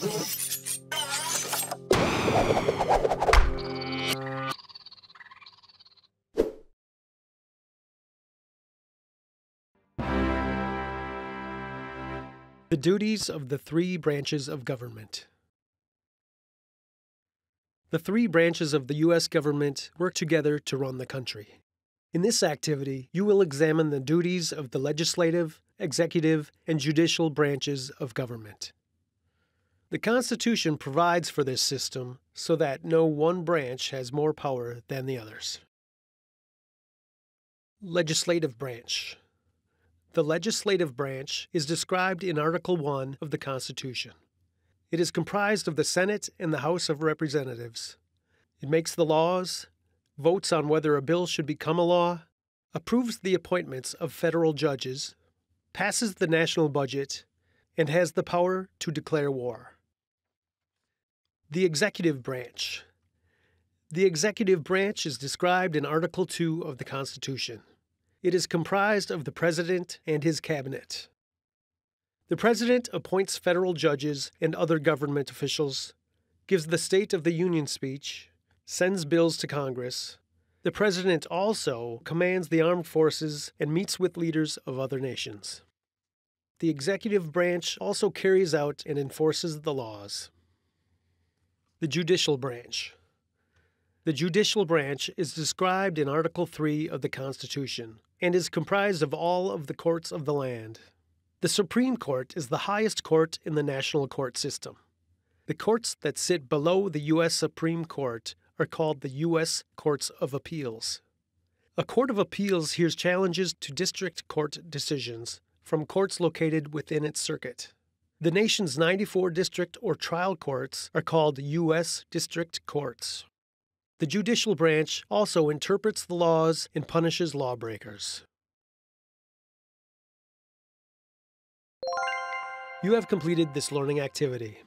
The duties of the three branches of government. The three branches of the U.S. government work together to run the country. In this activity, you will examine the duties of the legislative, executive, and judicial branches of government. The Constitution provides for this system so that no one branch has more power than the others. Legislative Branch the legislative branch is described in Article 1 of the Constitution. It is comprised of the Senate and the House of Representatives. It makes the laws, votes on whether a bill should become a law, approves the appointments of federal judges, passes the national budget, and has the power to declare war. The Executive Branch. The executive branch is described in Article 2 of the Constitution. It is comprised of the President and his cabinet. The President appoints federal judges and other government officials, gives the State of the Union speech, sends bills to Congress. The President also commands the armed forces and meets with leaders of other nations. The executive branch also carries out and enforces the laws. The judicial branch. The judicial branch is described in Article 3 of the Constitution and is comprised of all of the courts of the land. The Supreme Court is the highest court in the national court system. The courts that sit below the U.S. Supreme Court are called the U.S. Courts of Appeals. A court of appeals hears challenges to district court decisions from courts located within its circuit. The nation's 94 district or trial courts are called U.S. District Courts. The judicial branch also interprets the laws and punishes lawbreakers. You have completed this learning activity.